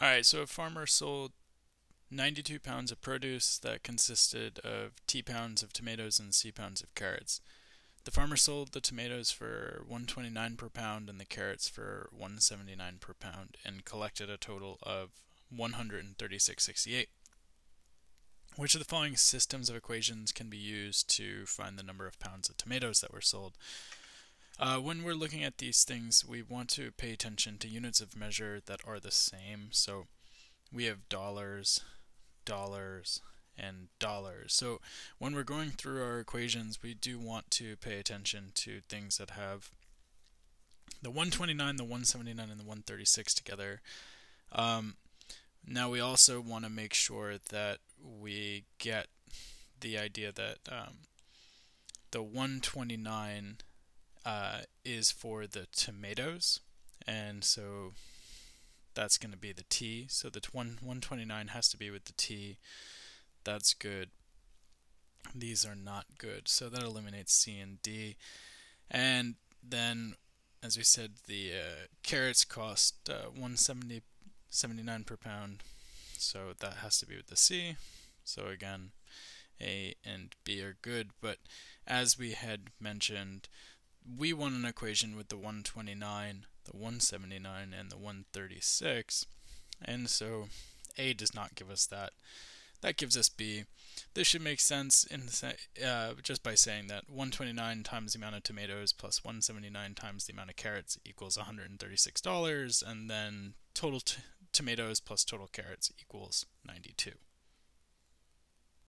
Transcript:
Alright, so a farmer sold 92 pounds of produce that consisted of T pounds of tomatoes and C pounds of carrots. The farmer sold the tomatoes for 129 per pound and the carrots for 179 per pound and collected a total of 136.68. Which of the following systems of equations can be used to find the number of pounds of tomatoes that were sold? Uh, when we're looking at these things, we want to pay attention to units of measure that are the same. So we have dollars, dollars, and dollars. So when we're going through our equations, we do want to pay attention to things that have the 129, the 179, and the 136 together. Um, now we also want to make sure that we get the idea that um, the 129 uh, is for the tomatoes, and so that's going to be the T. So the 129 has to be with the T. That's good. These are not good, so that eliminates C and D. And then, as we said, the uh, carrots cost uh, 170 79 per pound, so that has to be with the C. So again, A and B are good, but as we had mentioned, we want an equation with the 129, the 179, and the 136, and so A does not give us that. That gives us B. This should make sense in uh, just by saying that 129 times the amount of tomatoes plus 179 times the amount of carrots equals $136, and then total tomatoes plus total carrots equals 92.